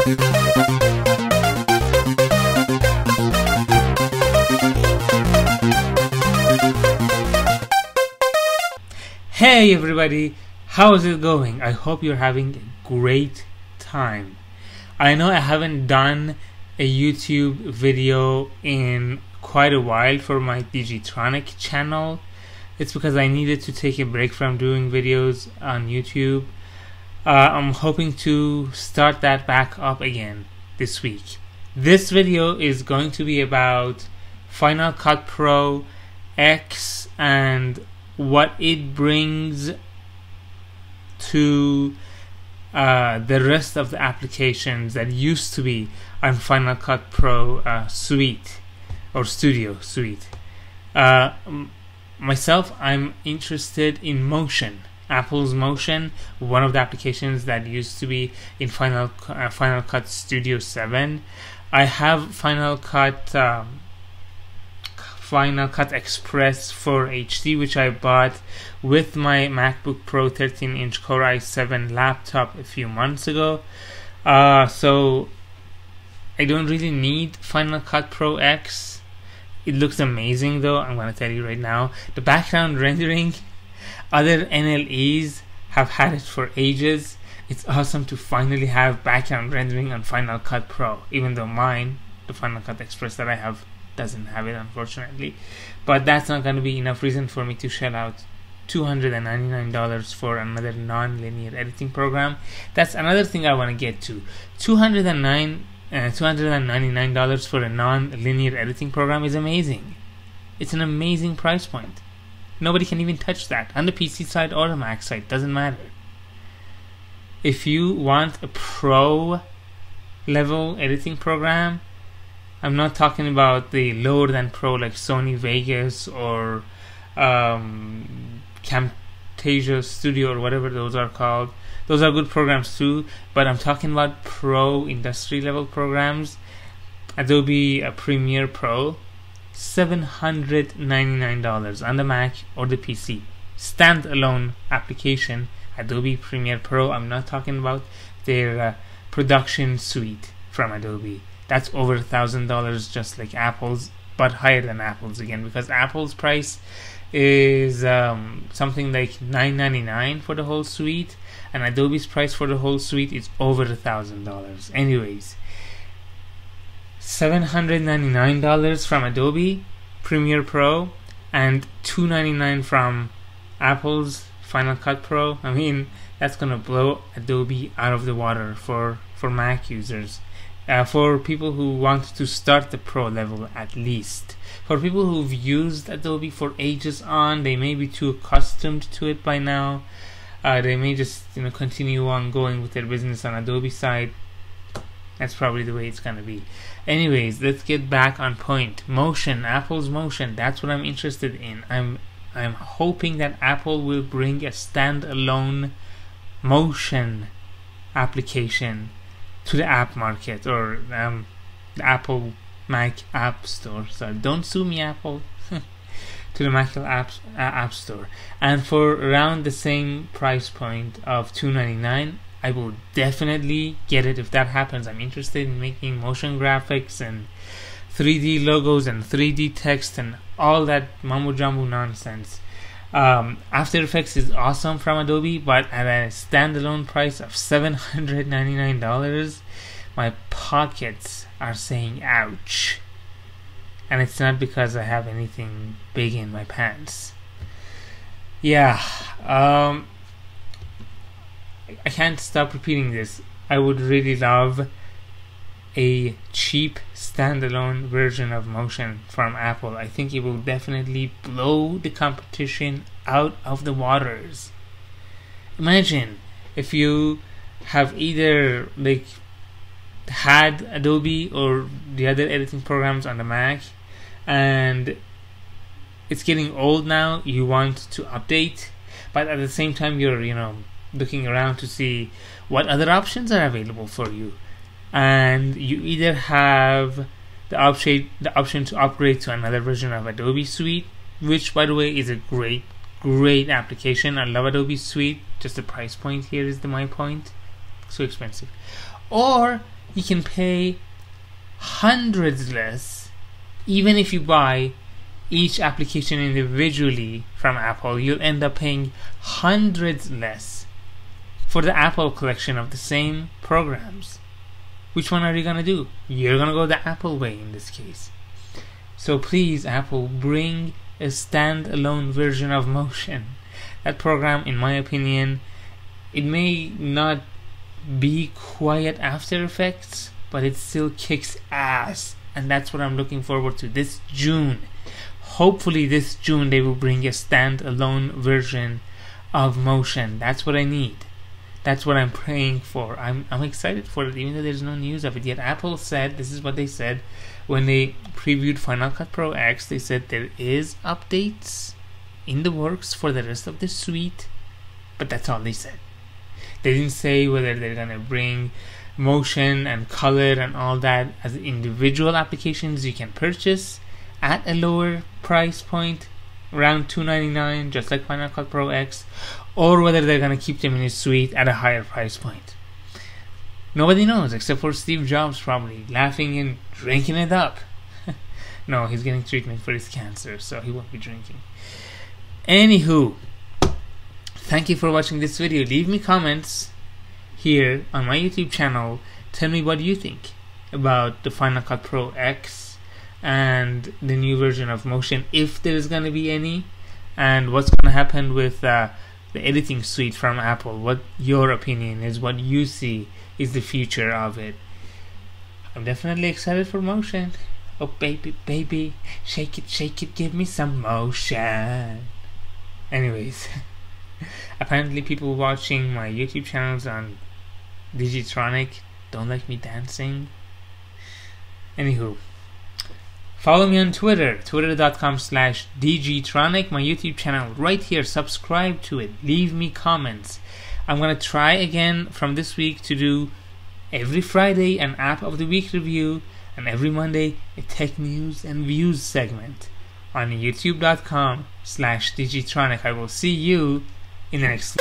Hey everybody, how is it going? I hope you're having a great time. I know I haven't done a YouTube video in quite a while for my dgtronic channel. It's because I needed to take a break from doing videos on YouTube. Uh, I'm hoping to start that back up again this week. This video is going to be about Final Cut Pro X and what it brings to uh, the rest of the applications that used to be on Final Cut Pro uh, Suite or Studio Suite. Uh, myself, I'm interested in Motion. Apple's Motion, one of the applications that used to be in Final uh, Final Cut Studio 7. I have Final Cut um, Final Cut Express for HD, which I bought with my MacBook Pro 13 inch Core i7 laptop a few months ago. Uh, so I don't really need Final Cut Pro X. It looks amazing though, I'm gonna tell you right now. The background rendering, other NLEs have had it for ages. It's awesome to finally have background rendering on Final Cut Pro, even though mine, the Final Cut Express that I have, doesn't have it unfortunately. But that's not going to be enough reason for me to shell out $299 for another non-linear editing program. That's another thing i want to. get to 209 uh, $299 for a non-linear editing program is amazing. It's an amazing price point nobody can even touch that on the pc side or the mac side doesn't matter if you want a pro level editing program I'm not talking about the lower than pro like Sony Vegas or um, Camtasia Studio or whatever those are called. Those are good programs too, but I'm talking about pro industry level programs. Adobe Premiere Pro, $799 on the Mac or the PC. Standalone application, Adobe Premiere Pro. I'm not talking about their uh, production suite from Adobe that's over a thousand dollars just like apple's but higher than apple's again because apple's price is um, something like 9.99 for the whole suite and adobe's price for the whole suite is over a thousand dollars anyways $799 from adobe premiere pro and $299 from apple's final cut pro i mean that's gonna blow adobe out of the water for for mac users uh, for people who want to start the pro level at least. For people who've used Adobe for ages on, they may be too accustomed to it by now. Uh, they may just you know continue on going with their business on Adobe side. That's probably the way it's gonna be. Anyways, let's get back on point. Motion, Apple's Motion. That's what I'm interested in. I'm I'm hoping that Apple will bring a standalone motion application to the app market or um, the Apple Mac App Store. So don't sue me, Apple. to the Mac App, uh, App Store, and for around the same price point of two ninety nine, I will definitely get it if that happens. I'm interested in making motion graphics and 3D logos and 3D text and all that mumbo jumbo nonsense. Um, After Effects is awesome from Adobe, but at a standalone price of $799, my pockets are saying ouch. And it's not because I have anything big in my pants. Yeah, um, I can't stop repeating this. I would really love a cheap standalone version of Motion from Apple. I think it will definitely blow the competition out of the waters. Imagine if you have either like had Adobe or the other editing programs on the Mac and it's getting old now, you want to update, but at the same time you're, you know, looking around to see what other options are available for you and you either have the option the option to upgrade to another version of Adobe Suite, which by the way is a great great application. I love Adobe Suite. Just the price point here is the my point. So expensive. Or you can pay hundreds less even if you buy each application individually from Apple, you'll end up paying hundreds less for the Apple collection of the same programs. Which one are you gonna do? You're gonna go the Apple way in this case. So please, Apple, bring a standalone version of Motion. That program, in my opinion, it may not be quiet After Effects, but it still kicks ass. And that's what I'm looking forward to this June hopefully this June they will bring a standalone version of Motion. That's what I need. That's what I'm praying for. I'm I'm excited for it, even though there's no news of it yet. Apple said this is what they said when they previewed Final Cut Pro X. They said there is updates in the works for the rest of the suite, but that's all they said. They didn't say whether they're gonna bring motion and color and all that as individual applications you can purchase at a lower price point, around 299 just like Final Cut Pro X, or whether they're gonna keep them in a suite at a higher price point. Nobody knows except for Steve Jobs, probably laughing and drinking it up. no, he's getting treatment for his cancer, so he won't be drinking. Anywho, thank you for watching this video. Leave me comments here on my YouTube channel. Tell me what you think about the Final Cut Pro X and the new version of Motion, if there's going to be any, and what's going to happen with uh, the editing suite from Apple. What your opinion is, what you see is the future of it. I'm definitely excited for Motion. Oh, baby, baby, shake it, shake it, give me some motion. Anyways, apparently, people watching my YouTube channels on dgtronic don't like me dancing. Anywho, Follow me on Twitter, twitter.com slash dgtronic, my YouTube channel right here. Subscribe to it. Leave me comments. I'm going to try again from this week to do every Friday an app of the week review and every Monday a tech news and views segment on youtube.com slash dgtronic. I will see you in the next